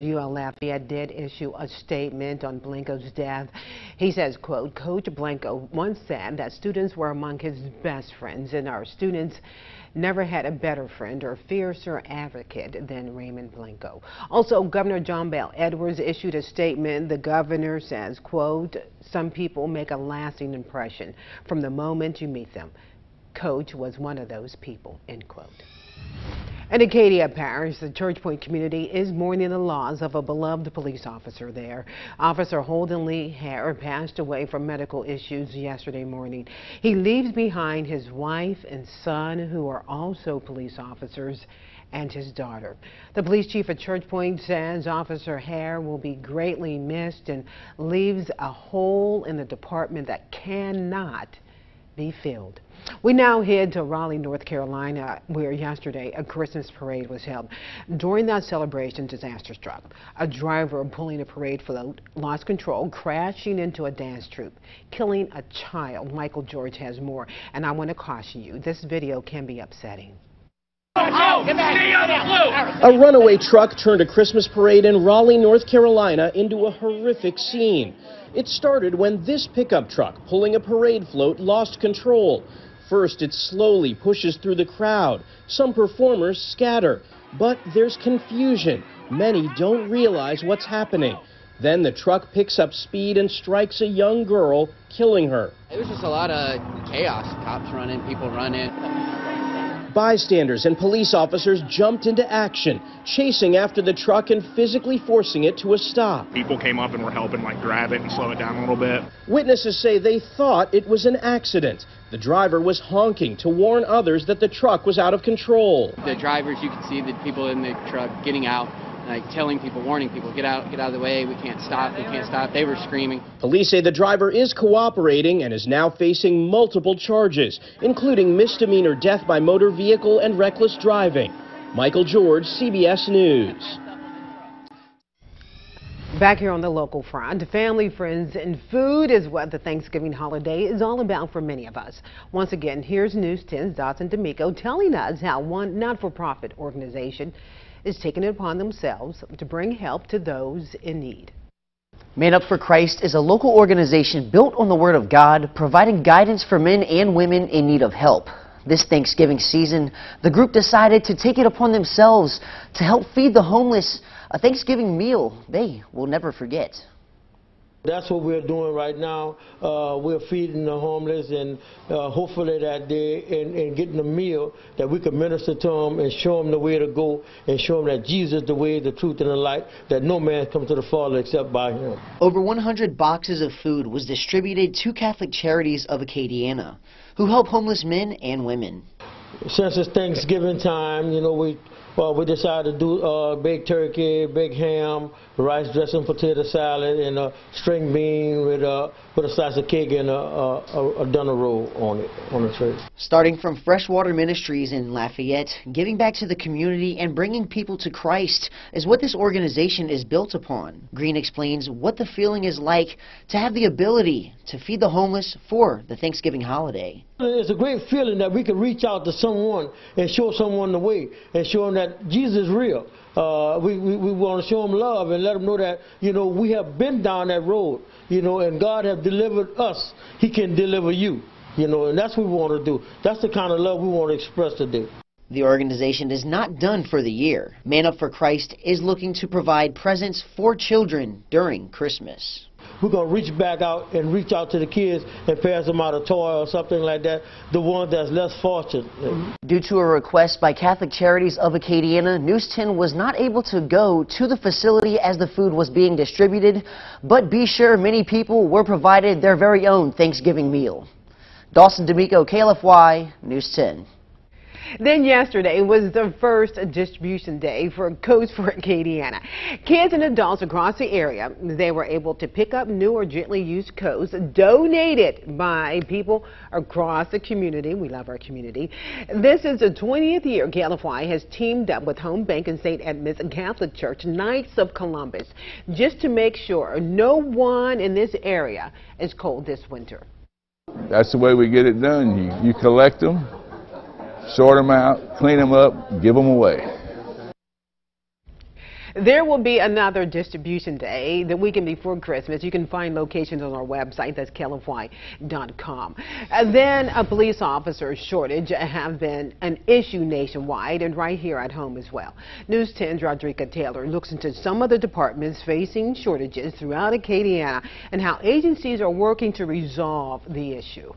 UL Lafayette did issue a statement on Blanco's death. He says, quote, Coach Blanco once said that students were among his best friends and our students never had a better friend or fiercer advocate than Raymond Blanco. Also, Governor John Bel Edwards issued a statement. The governor says, quote, some people make a lasting impression from the moment you meet them. Coach was one of those people, end quote. In Acadia Parish, the Church Point community is mourning the loss of a beloved police officer there. Officer Holden Lee Hare passed away from medical issues yesterday morning. He leaves behind his wife and son, who are also police officers, and his daughter. The police chief at Church Point says Officer Hare will be greatly missed and leaves a hole in the department that cannot be filled. We now head to Raleigh, North Carolina, where yesterday a Christmas parade was held. During that celebration, disaster struck. A driver pulling a parade float lost control, crashing into a dance troupe, killing a child. Michael George has more, and I want to caution you, this video can be upsetting. A runaway truck turned a Christmas parade in Raleigh, North Carolina into a horrific scene. It started when this pickup truck pulling a parade float lost control. First, it slowly pushes through the crowd. Some performers scatter, but there's confusion. Many don't realize what's happening. Then the truck picks up speed and strikes a young girl, killing her. It was just a lot of chaos. Cops running, people running. Bystanders and police officers jumped into action, chasing after the truck and physically forcing it to a stop. People came up and were helping like grab it and slow it down a little bit. Witnesses say they thought it was an accident. The driver was honking to warn others that the truck was out of control. The drivers, you could see the people in the truck getting out like telling people, warning people, get out, get out of the way, we can't stop, we can't stop. They were screaming. Police say the driver is cooperating and is now facing multiple charges, including misdemeanor death by motor vehicle and reckless driving. Michael George, CBS News. Back here on the local front, family, friends, and food is what the Thanksgiving holiday is all about for many of us. Once again, here's News 10's Dawson D'Amico telling us how one not-for-profit organization is taking it upon themselves to bring help to those in need. Man Up for Christ is a local organization built on the Word of God, providing guidance for men and women in need of help. This Thanksgiving season, the group decided to take it upon themselves to help feed the homeless a Thanksgiving meal they will never forget. That's what we're doing right now. Uh, we're feeding the homeless and uh, hopefully that day and, and, getting a meal that we can minister to them and show them the way to go and show them that Jesus is the way, the truth, and the light, that no man comes to the Father except by him. Over 100 boxes of food was distributed to Catholic Charities of Acadiana, who help homeless men and women. Since it's Thanksgiving time, you know, we well, we decided to do uh, baked turkey, baked ham, rice dressing, potato salad, and a string bean with, uh, with a slice of cake and a, a, a doner roll on it, on the tray. Starting from Freshwater Ministries in Lafayette, giving back to the community and bringing people to Christ is what this organization is built upon. Green explains what the feeling is like to have the ability to feed the homeless for the Thanksgiving holiday. It's a great feeling that we can reach out to someone and show someone the way and show them that Jesus is real. Uh, we we, we want to show them love and let them know that, you know, we have been down that road, you know, and God has delivered us. He can deliver you, you know, and that's what we want to do. That's the kind of love we want to express today. The organization is not done for the year. Man Up for Christ is looking to provide presents for children during Christmas we're going to reach back out and reach out to the kids and pass them out a toy or something like that, the ones that's less fortunate. Due to a request by Catholic Charities of Acadiana, News 10 was not able to go to the facility as the food was being distributed, but be sure many people were provided their very own Thanksgiving meal. Dawson D'Amico, KLFY, News 10. Then yesterday was the first distribution day for Coats for Acadiana. Kids and adults across the area, they were able to pick up new or gently used coats donated by people across the community. We love our community. This is the 20th year KLFY has teamed up with Home Bank and St. Edmond's Catholic Church Knights of Columbus just to make sure no one in this area is cold this winter. That's the way we get it done. You, you collect them, sort them out, clean them up, give them away. There will be another distribution day the weekend before Christmas. You can find locations on our website. That's KLFY.com. Uh, then a police officer shortage have been an issue nationwide and right here at home as well. News 10's Rodrika Taylor looks into some of the departments facing shortages throughout Acadiana and how agencies are working to resolve the issue.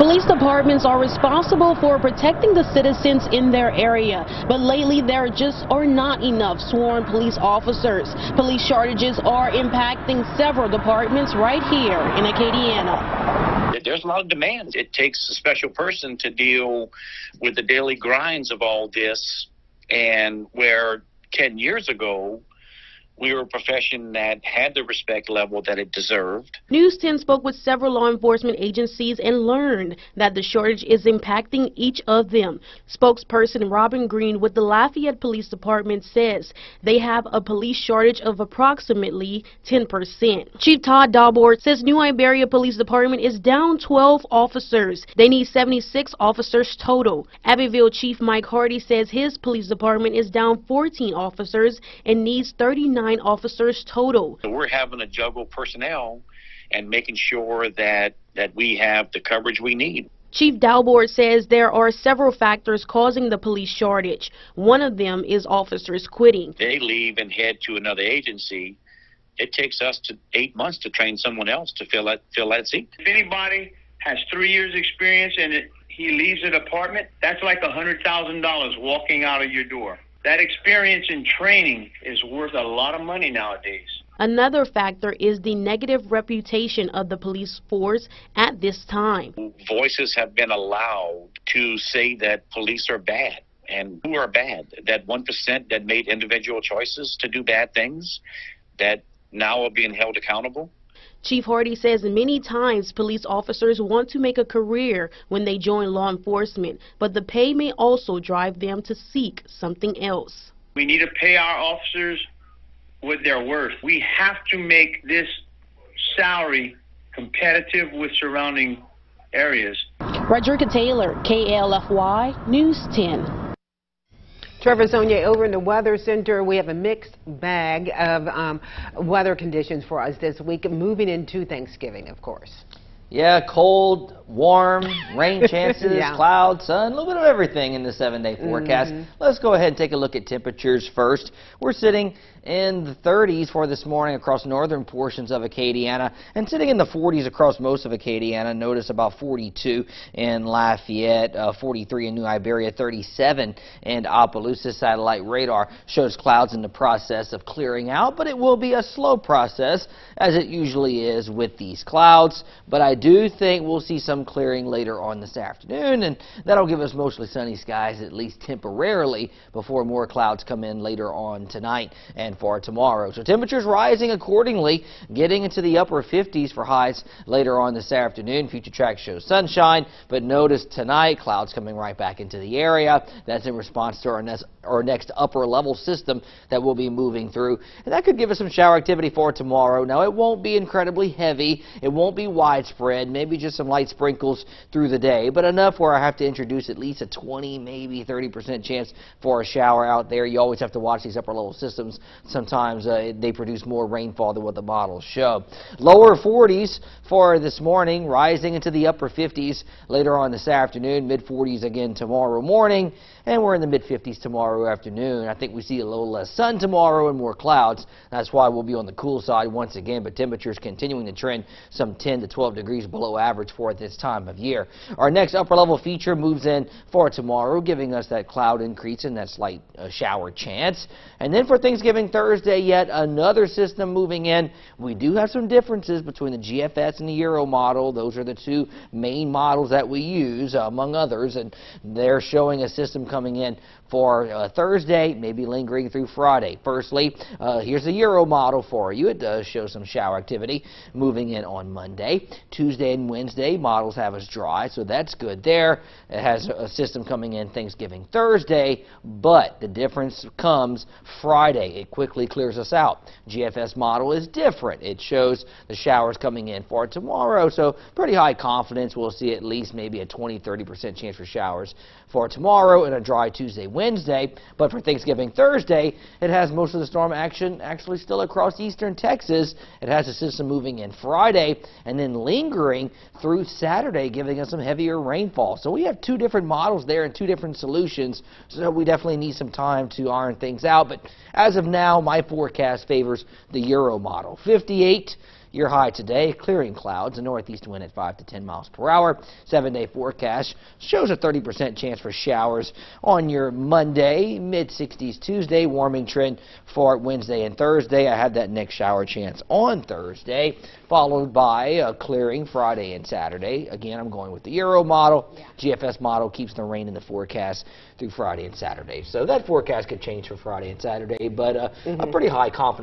Police departments are responsible for protecting the citizens in their area, but lately there just are not enough sworn police officers. Police shortages are impacting several departments right here in Acadiana. There's a lot of demands. It takes a special person to deal with the daily grinds of all this, and where 10 years ago, we were a profession that had the respect level that it deserved. News 10 spoke with several law enforcement agencies and learned that the shortage is impacting each of them. Spokesperson Robin Green with the Lafayette Police Department says they have a police shortage of approximately 10%. Chief Todd Dalbord says New Iberia Police Department is down 12 officers. They need 76 officers total. Abbeville Chief Mike Hardy says his police department is down 14 officers and needs 39 nine officers total. So we're having to juggle personnel and making sure that, that we have the coverage we need. Chief Dalbord says there are several factors causing the police shortage. One of them is officers quitting. They leave and head to another agency. It takes us to eight months to train someone else to fill that fill that seat. If anybody has three years experience and it, he leaves the department, that's like a hundred thousand dollars walking out of your door. That experience and training is worth a lot of money nowadays. Another factor is the negative reputation of the police force at this time. Voices have been allowed to say that police are bad. And who are bad? That 1% that made individual choices to do bad things that now are being held accountable? Chief Hardy says many times police officers want to make a career when they join law enforcement, but the pay may also drive them to seek something else. We need to pay our officers what they're worth. We have to make this salary competitive with surrounding areas. Rodrika Taylor, KLFY News 10. Trevor Sonnier, over in the Weather Center, we have a mixed bag of um, weather conditions for us this week, moving into Thanksgiving, of course. Yeah, cold, warm, rain chances, yeah. clouds, sun, a little bit of everything in the seven-day forecast. Mm -hmm. Let's go ahead and take a look at temperatures first. We're sitting in the 30s for this morning across northern portions of Acadiana and sitting in the 40s across most of Acadiana. Notice about 42 in Lafayette, uh, 43 in New Iberia, 37 in Opelousas. Satellite radar shows clouds in the process of clearing out, but it will be a slow process as it usually is with these clouds. But I do think we'll see some clearing later on this afternoon, and that'll give us mostly sunny skies, at least temporarily, before more clouds come in later on tonight and for tomorrow. So temperatures rising accordingly, getting into the upper 50s for highs later on this afternoon. Future track shows sunshine, but notice tonight clouds coming right back into the area. That's in response to our, ne our next upper level system that will be moving through. And that could give us some shower activity for tomorrow. Now, it won't be incredibly heavy. It won't be widespread. Maybe just some light sprinkles through the day, but enough where I have to introduce at least a 20, maybe 30% chance for a shower out there. You always have to watch these upper level systems. Sometimes uh, they produce more rainfall than what the models show. Lower 40s for this morning, rising into the upper 50s later on this afternoon. Mid 40s again tomorrow morning, and we're in the mid 50s tomorrow afternoon. I think we see a little less sun tomorrow and more clouds. That's why we'll be on the cool side once again, but temperatures continuing to trend some 10 to 12 degrees below average for this time of year. Our next upper level feature moves in for tomorrow, giving us that cloud increase and that slight uh, shower chance. And then for Thanksgiving Thursday, yet another system moving in. We do have some differences between the GFS and the Euro model. Those are the two main models that we use, uh, among others, and they're showing a system coming in for uh, Thursday, maybe lingering through Friday. Firstly, uh, here's the Euro model for you. It does show some shower activity moving in on Monday. Tuesday and Wednesday, models have us dry, so that's good there. It has a system coming in Thanksgiving Thursday, but the difference comes Friday. It quickly clears us out. GFS model is different. It shows the showers coming in for tomorrow, so pretty high confidence. We'll see at least maybe a 20-30% chance for showers for tomorrow and a dry Tuesday, Wednesday. But for Thanksgiving Thursday, it has most of the storm action actually still across eastern Texas. It has a system moving in Friday and then lingering through Saturday, giving us some heavier rainfall. So we have two different models there and two different solutions. So we definitely need some time to iron things out. But as of now, my forecast favors the Euro model. 58 your high today, clearing clouds, a northeast wind at 5 to 10 miles per hour. Seven day forecast shows a 30% chance for showers on your Monday, mid 60s Tuesday, warming trend for Wednesday and Thursday. I have that next shower chance on Thursday, followed by a clearing Friday and Saturday. Again, I'm going with the Euro model. Yeah. GFS model keeps the rain in the forecast through Friday and Saturday. So that forecast could change for Friday and Saturday, but uh, mm -hmm. a pretty high confidence